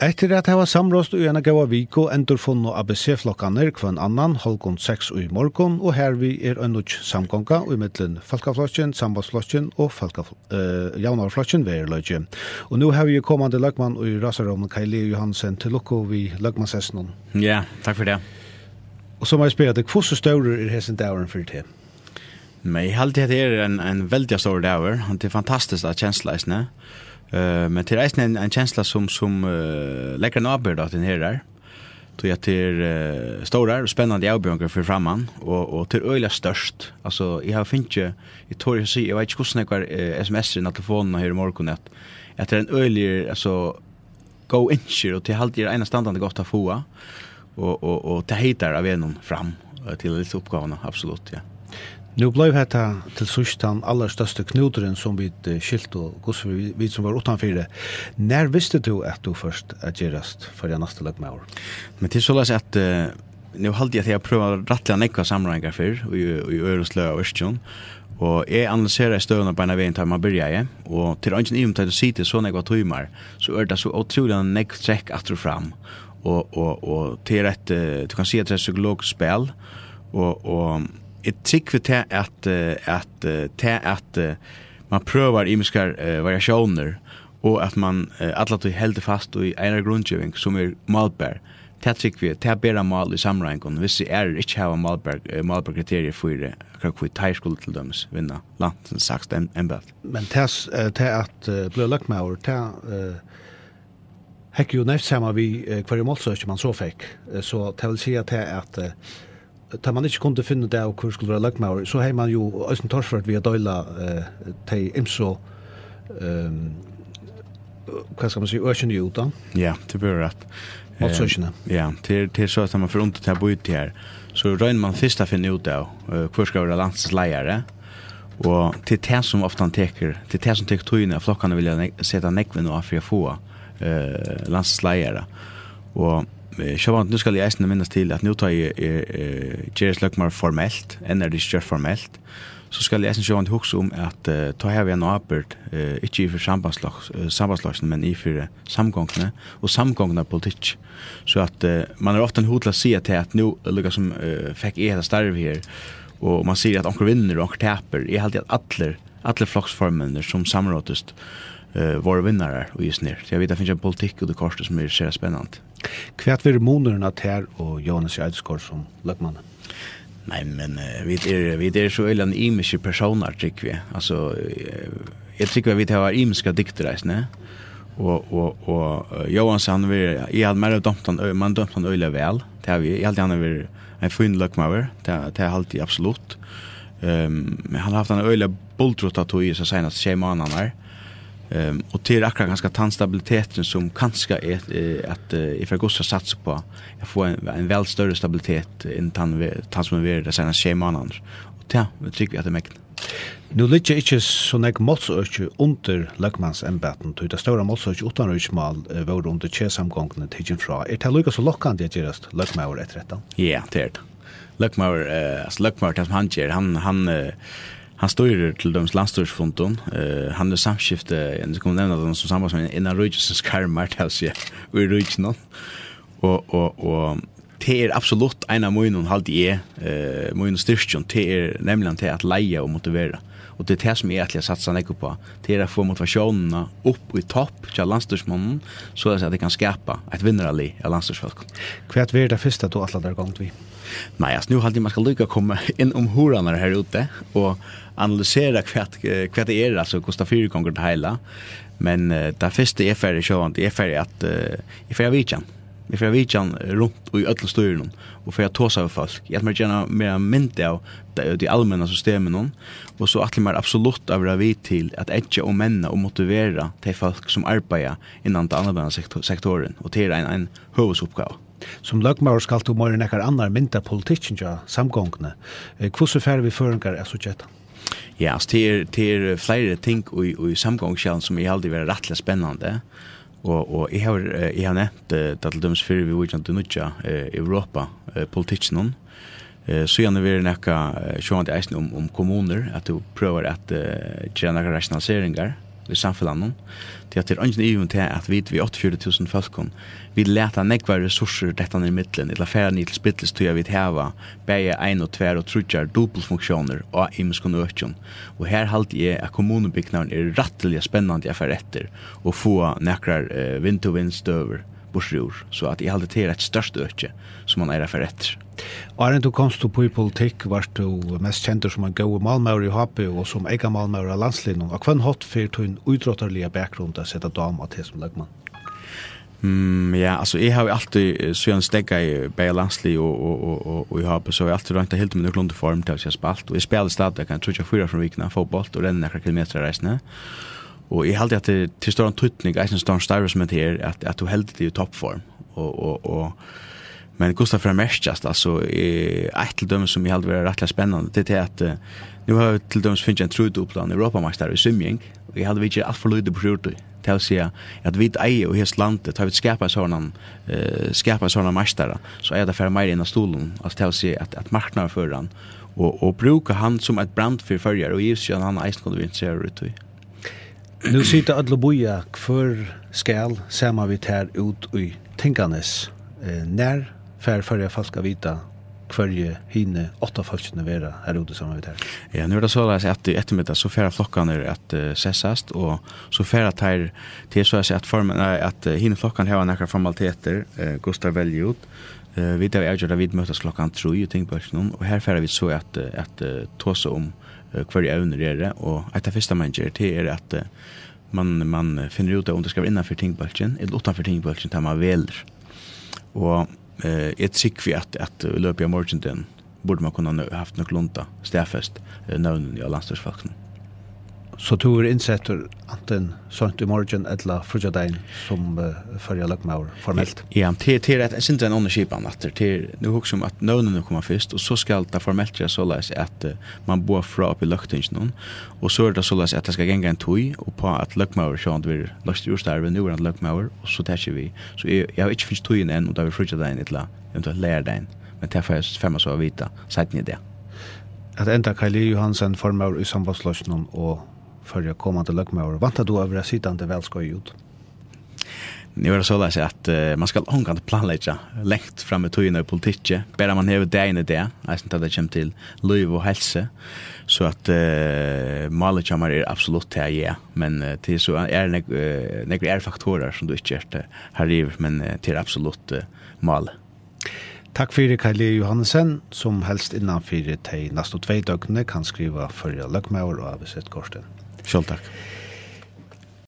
Etter at hava samråst og ena gaua viko endurfunn og ABC-flokkaner kvann annan halvgånd 6 og i morgon, og her vi er ønnudj samgånga og i middelen Falkaflotjen, Sambandsflokken og Falkaf uh, Javnarflokken ved Løgje. Og nå har vi kommande løgmann og Rasarom, Kaili Johansen til lukko vi lagmannsesnon. Ja, takk for det. Og så må jeg spørre deg, hvordan større er hessen dævren for det? Men jeg halte det er en, en veldig stor dæver, det er fantastisk at kjensleisene. Eh men till resten en, en känsla som som uh, lägger nabber då den här där. Då jag till uh, stora och spännande avbjörngar för framman och och till öliga störst. Alltså jag har finns i torg så jag vet inte hur snäckar uh, SMS i telefonen här i morgon att att det är en ölig alltså go incher och till halt det ena standande gott att få och och och ta hitar av en fram till lite uppgåvorna absolut ja. Nu blev detta til sist den aller største knutren som vi skilt og gos vi, vi som var utenfor det. Når visste du at du først er görast for det neste lag med år? Men til så løs at uh, nu hade jag att jag prövar rattla nekva samlingar för och i Örslö och Östjon. Og jeg analyserer i støvnene på en av veien til man byrja jeg, og til ønsken i omtatt å si til sånne jeg var tøymer, så er det så utrolig en nekk trekk at du fram. Og, og, og til et, du kan si at det er psykologisk spil og, og jeg tykker til at, at, til at man prøver imiskar uh, variasjoner, og at man uh, alle tog heldig fast i en grundgiving som er malbær. Det tykker vi, det er bedre mal i samrengen, hvis vi er ikke har malbær, uh, malbær kriterier for det, akkurat hvor teir skulle til dømes vinna land, sagt en, en embed. Men det er at med over, til uh, Hekk jo nevnt saman vi uh, hver målsøkje man så fikk, uh, så det vil si at det er at tar man ikke kunde finne det av hvor skulle være løgmaur, så har man jo Øysten Torsfjord via Døyla eh, til Imso, um, hva skal man si, økjene jo da? Ja, det bør rett. Måtsøkene. Ja, til, til så at man får ondt til å bo ut her, så røyner man først å finne ut av hvor skal være landsleiere, og til det som ofte han teker, til det som teker togene, flokkene vil jeg sette nekven og for å få uh, landsleiere. Og Shabant, nu skal jeg eisne minnes til at nu tar jeg uh, Gjeres Løkmar formelt, enn er det ikke formelt, så skal jeg eisne Shabant hukse om at uh, ta her vi en åpert, uh, ikke i for sambandslagsen, men i for samgångene, og samgångene politikk. Så at uh, man er ofte en hod til å si at nu, lukka som uh, fikk jeg etter starv her, og man sier at onker vinner og onker taper, jeg halte at atler, atler flokksformene som samrådest, eh våra vinnare och just nu. Så jag vet att det finns en politik och det kostar som är så spännande. Kvärt för månaderna att här och Jonas Jaidsgård som lökman. Nej men uh, vi är vi är så illa en imiske personer tycker vi. Alltså uh, jag tycker vi har imiska dikter där, Och och och Johan han vi i hade mer han man dömt han öle väl. Det har vi i allt annat vi en fin lökmaver. Det det har alltid absolut. Ehm um, han har haft en öle bultrot att i sig senast tjej månaderna. Ehm och till akra ganska tandstabiliteten som kanske är att if ifall gossa satsa på jag får en, en väl större stabilitet än tan tan som vi det senaste fem. Och ja, det tycker vi att det mäktigt. Nu ligger inte så nek målsøkje under løgmansembaten, till det større målsøkje utanrøysmal var under kjesamgångene tidsin fra. Er det lukka så lokkande at gjerast løgmaur etter dette? Ja, det er det. Løgmaur, altså løgmaur, det som han gjer, han, han, uh, Han styrer till döms landstorsfonton Uh, han är samskifte, jag kommer nämna det som samband med en av Rujusens karmar, det vill säga, ur Rujusen. Och, och, och det er absolut en av munnen, halvt i är, uh, munnen styrstjon, det är nämligen till att leja och motivera. Og det er det som jeg egentlig har satsa nekko på. Det er å få motivasjonene opp i topp til landstyrsmannen, så at det kan skapa et vinneralli av landstyrsfolk. Hva er det første du alle der gongt vi? Nei, altså, nu halde jeg man skal lykka komme inn om horanar her ute, og analysera hva, hva det er, altså, hva det er, hva det er, Men uh, det første er ferdig sjåan, det er ferdig at uh, er ferdig av ni får vitjan runt och i alla styrnon och för att tåsa av folk. Jag mer gärna mer mynt av de allmänna systemen hon och så att mer absolut av det vi till att etcha och männa och motivera till folk som arbetar innan den andra sektoren och till en en huvuduppgåva. Som løgmaur skal du mer nekkar annar mynda politikken ja samgångene. Hvordan fer vi føringar er så tjettan? Ja, altså, det er, det er flere ting i, i samgångsjalen som er aldri vært rettelig spennende. Og, og jeg har, jeg har nevnt det til dømes før vi var til Nudja, Europa, politikken hon. Så gjerne vi er nekka sjående eisen om, om kommuner, at du prøver at uh, gjerne rasjonaliseringar, i samfunnet, til at det er ingen even til at vi vi 84.000 folk vi leta nekva ressurser dette ned i midtelen, eller færre ned til spittles til vi heva bæge ein og tver og trutjar doppelfunksjoner og imenskunn økjon. Og her halte jeg at kommunebyggnaren er rattelig spennende jeg fer etter, og få nekrar eh, vind-to-vind støver. -vind borsrur, så at jeg allt det et størst økje som man är etter. Og er du komst på i politikk, var du mest kjent som en god malmöre i HP og som egen av landslinjen. Och kvann hot för tun utrotterliga bakgrund att sätta dam att til som lagmann? Mm, ja, alltså jag har alltid sen stäcka i Bayer Landsli och och och och och jag har så jag alltid runt helt med grundform tills jag spalt och jag spelar stadigt kan jag tror jag fyra från vikna fotboll och den några kilometer resna. Og jeg held at det til større tøtning, jeg synes det er en større som er at, at du heldig det i toppform. Og, og, og, men Gustaf er mest, altså, et til dem som jeg hade var rettelig spennende, det er at uh, nu har jeg til dømes finnet en trudoplan Europameister i Symjeng, og jeg hadde ikke alt for lydig på sjortu til å si at vi eier og hest landet, har vi skapet sånne, uh, skapet sånne mestere, så er det for meg innan stolen, altså til å si at, at marknaden fører han, og, og bruker han som et brand for følger, og gir seg han eisen kunne vi ikke se ut i. Nu sitter alle boja för skal samma vi tär ut i tänkanes. Eh, när fär falska vita kvarje hine åtta folkene vera her ute sammen med her. Ja, nu er det så at i ettermiddag så færa flokkene at uh, sessast, og så færa teir til så at, formen, nei, at uh, hine flokkene har nekra formaliteter, uh, Gustav velger ut, uh, vi der er vi møtes klokkan 3 i tingbørsen, og her færa vi så at, at uh, tåse om uh, hverje evner er det, og et av første man gjør til er at uh, man, man finner ut om det skal være innenfor tingbølgen, eller utenfor tingbølgen, der man veler. Og eh ett sick vi att att löpa i morgon den borde man kunna haft något lunta stäfest eh, nämnden i landslagsfacken. Så du er innsetter anten sånt i morgen eller frugja som uh, førja løgmaur formelt? Ja, det er et en underskipan at det er nu hukk som at nøvnene kommer først og så skal det formelt gjøre så leis at uh, man bor fra opp i løgtingen, og så er det så leis at det skal genga en tøy og på at lagmaur sånn at vi løgst i jordstarve, nu er han løgmaur og så tæsjer vi så jeg, jeg har ikke finst tøyen enn og da vi frugja deg eller eventuelt lærer den, men det er for jeg femmer så å vita, siden i det at enda Kaili Johansen formar i sambandsløsnen og för jag kommer till lökmör. Vantar du över sittande välskoj ut? Nu är det så att uh, man ska hon kan planlägga längt fram i tiden i politiken. Bara man har det inne där, alltså inte det kommer till liv och hälsa. Så att uh, målet kommer är absolut det ja, men uh, det så är det uh, några är faktorer som du inte det här i men uh, det absolut uh, mål. Takk fyrir Kaili Johansen, som helst innanfyrir teg næstu tvei døgnene kan skriva fyrir løgmaur og avsett Korsten. شلتك؟